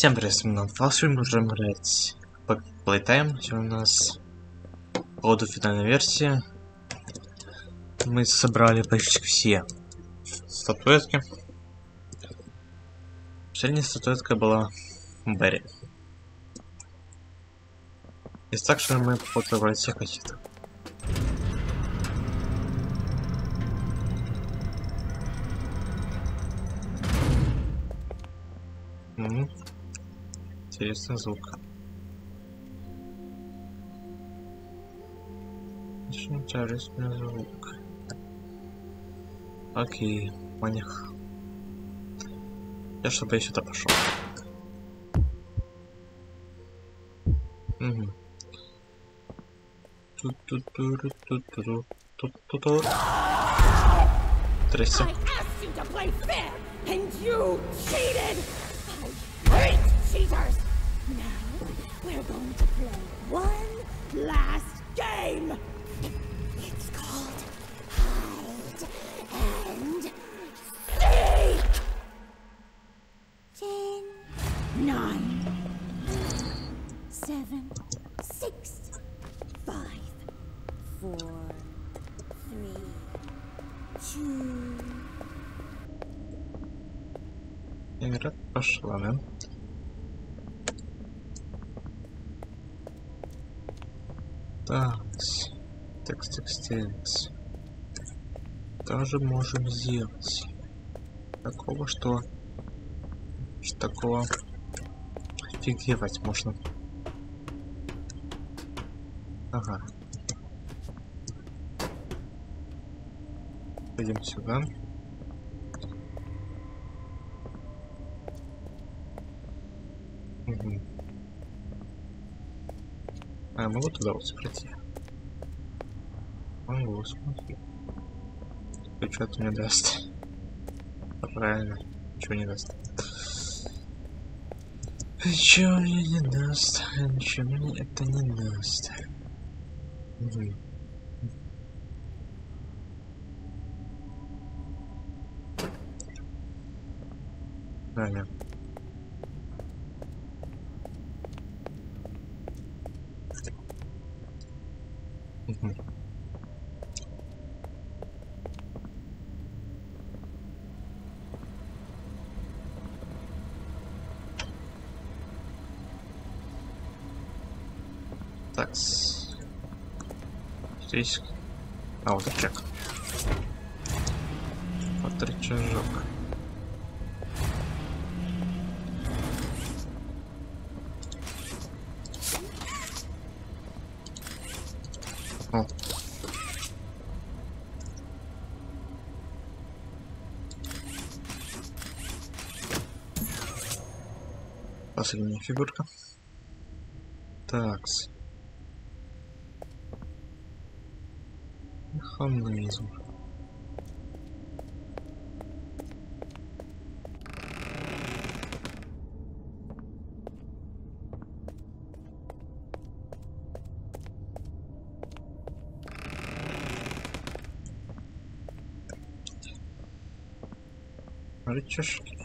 Всем привет, Фалши, мы можем играть Playtime. Сегодня у нас по ходу финальная версия. Мы собрали почти все статуэтки. Последняя статуэтка была Берри. И так что мы походу всех каких-то. Интересный звук. Очень интересный звук. Окей, понял. Я чтобы я сюда пошел. Угу. Тут-тут-тут-тут-тут-тут-тут. Здрасте. cheaters! Now, we're going to play one last game! It's called Hide and Seek! Ten, nine, seven, six, five, four, three, two... Игра пошла, да? Так, текст, текст, текст. Тоже можем сделать. Такого, что... что такого... Офигевать можно. Ага. Пойдем сюда. Угу. А, я могу туда вот пройти? Могу, смотри. И что-то мне даст. Правильно, ничего не даст. Ничего мне не даст, ничего мне это не даст. Угу. Далее. Так. Здесь... А, вот рычаг. Вот рычажок. О. Последняя фигурка. Такс. Механизм. Рычажки.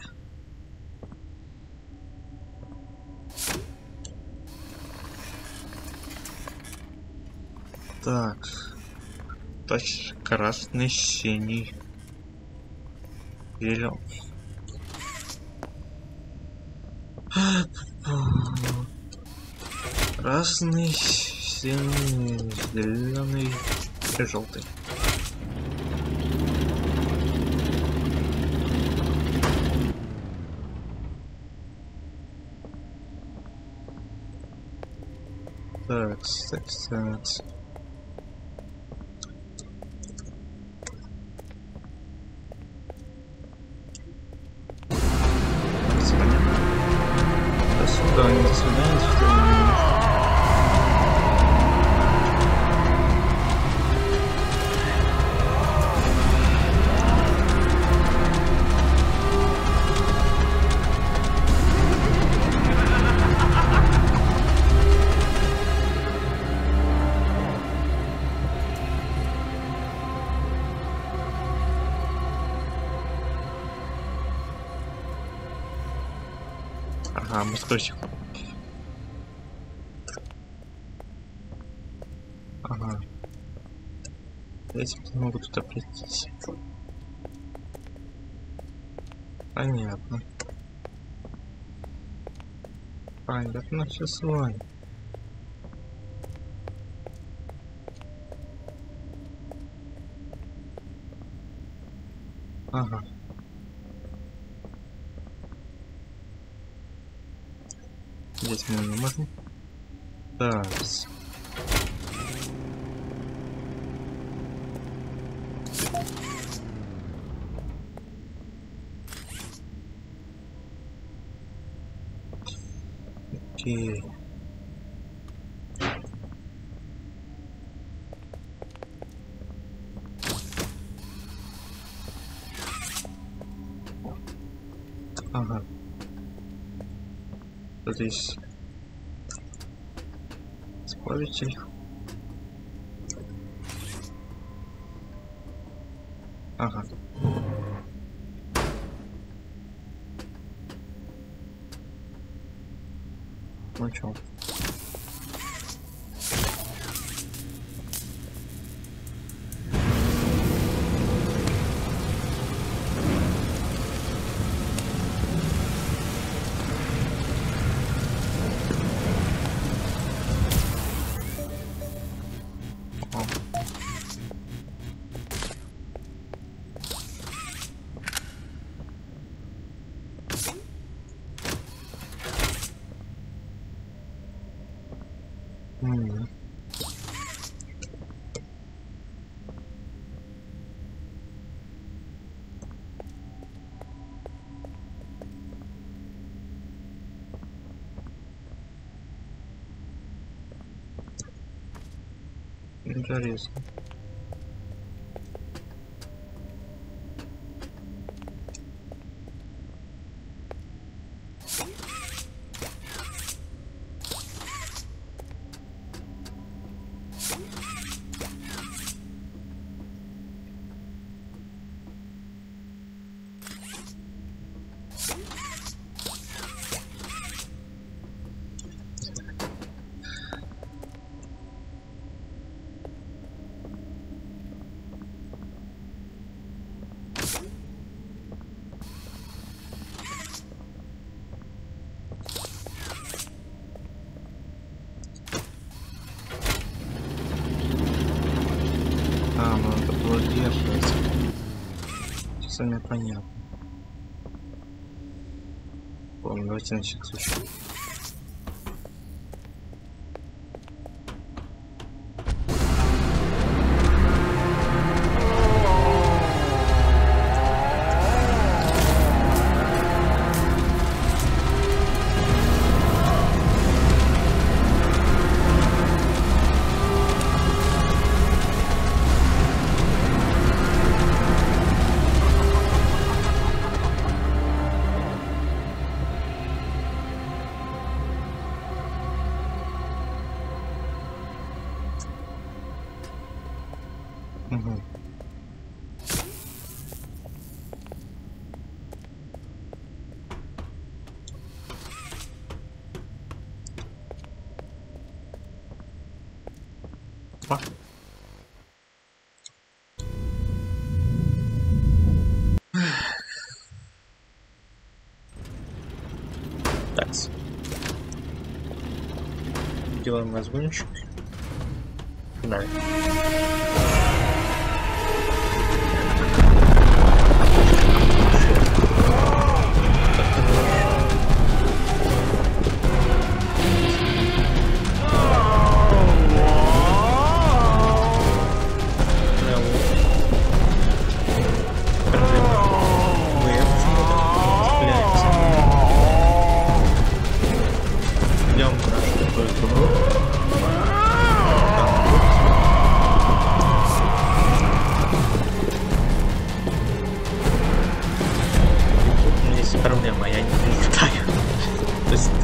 Так. Тач красный, синий, зеленый. Красный, синий, зеленый и желтый. Так, так, так. Ага, москосик. Ага. Здесь могу туда прийти. Понятно. Понятно все с вами. Ага. Здесь можно, можно. Так. Окей. Ага. Тут есть споритель. Ага. Ну чё? Интересно. Сейчас мне понятно. Ладно, давайте на всякий случай. Делаем разгончик. Да.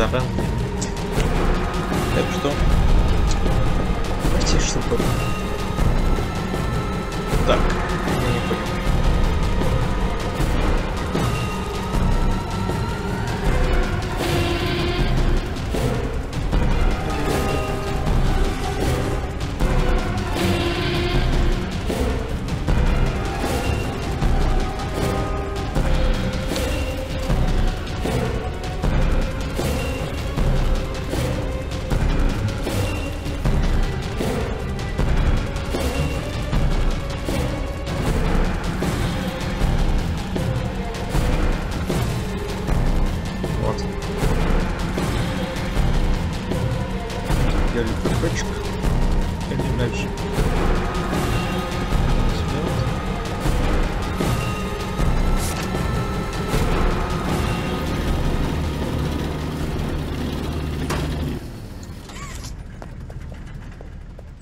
То есть стороны. Так что... Давайте чтобы...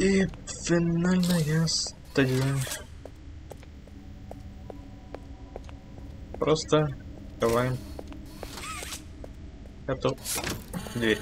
И финальная стадия. Просто открываем. Готов. Дверь.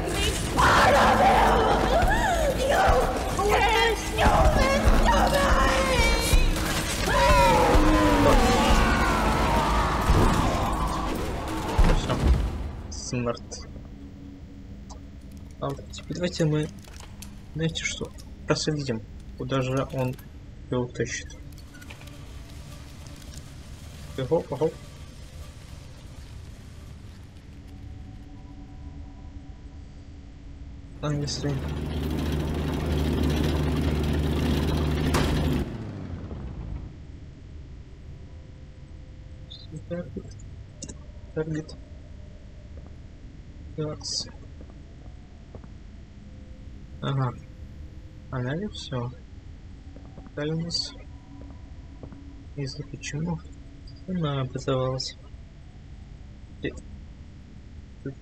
Make me part of! You do this to me! Все. Смарт. А теперь давайте мы, знаете что, проследим, куда же он его тащит. Ого, ого. А если... Таргет. Таргет. Такс. Ага. Она ли все? Дальность. Если почему? Она образовалась. И- Тут-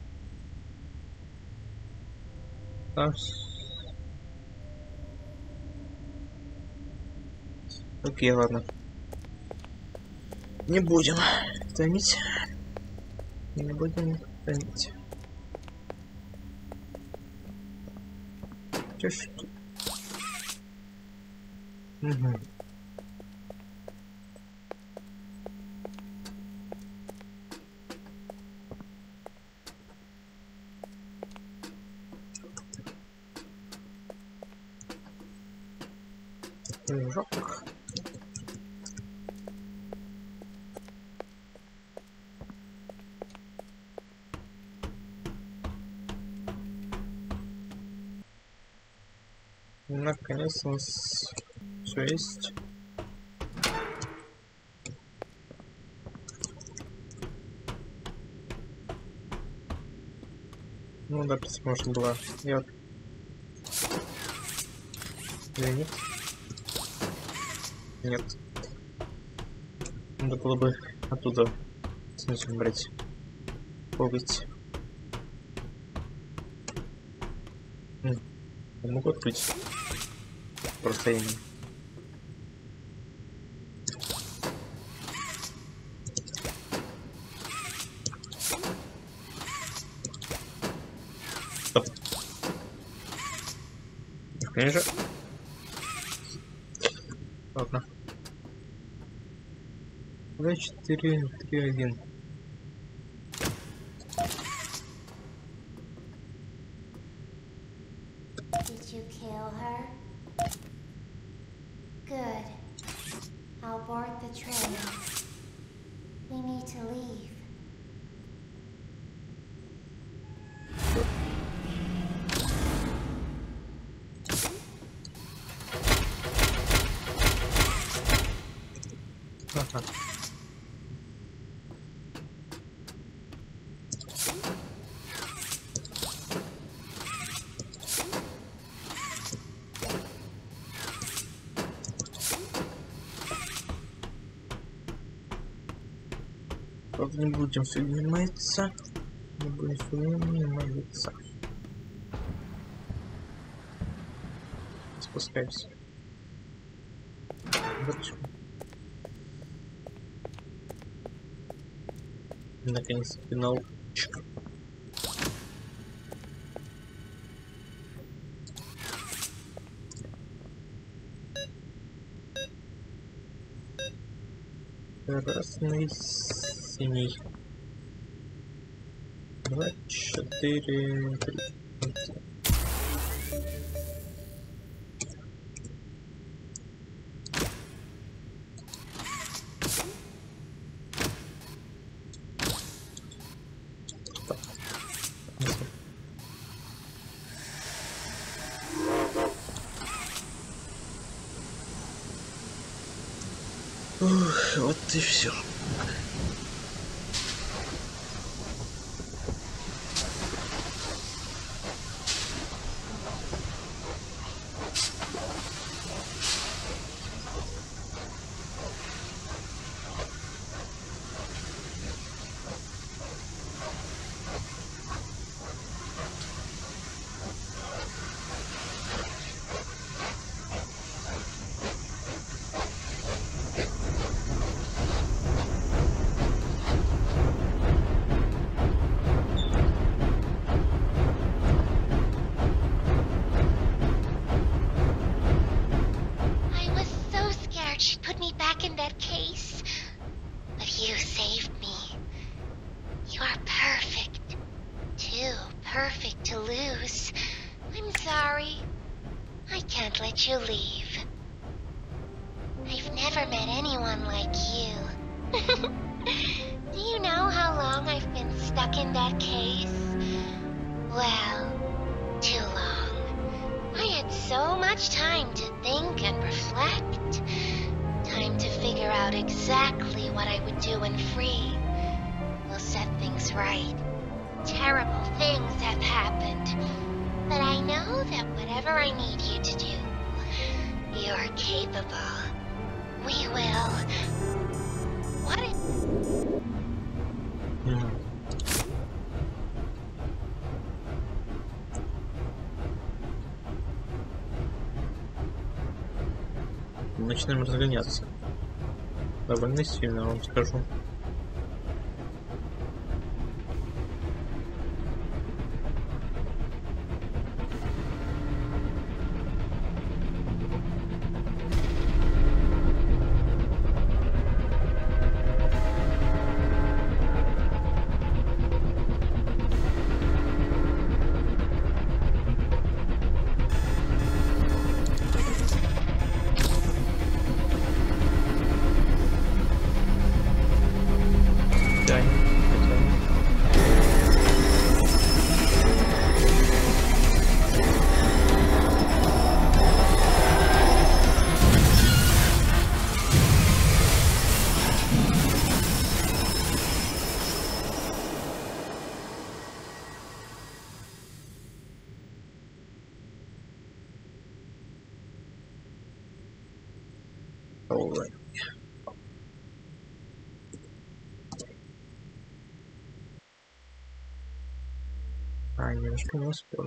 С- Окей, ладно. Не будем томить. Не будем томить. Чё ж? Угу. Прыжок. Наконец у нас все есть. Ну да, можно было. Я. Или нет? Нет. Надо было бы оттуда снизу брать. Пробовать. М, я могу открыть? Просто я не... Стоп. Ниже. 2, 4, 3, 1. Did you kill her? Good. I'll board the train. We need to leave. Не будем фигней маяться. Не будем фигней маяться. Спускаемся. Вот. Наконец, финал. Красный, синий. Два, четыре, три, Ух, вот и все. Do you know how long I've been stuck in that case? Well, too long. I had so much time to think and reflect. Time to figure out exactly what I would do when free. We'll set things right. Terrible things have happened. But I know that whatever I need you to do, you're capable. We will. Начинаем разгоняться. Довольно сильно, вам скажу. А, немножко не успел.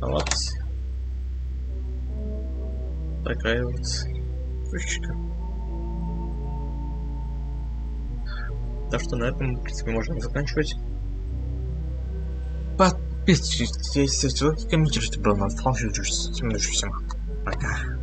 А вот такая вот штучка. Так что на этом, в принципе, можно заканчивать. Подписывайтесь, комментируйте, было на Всем пока.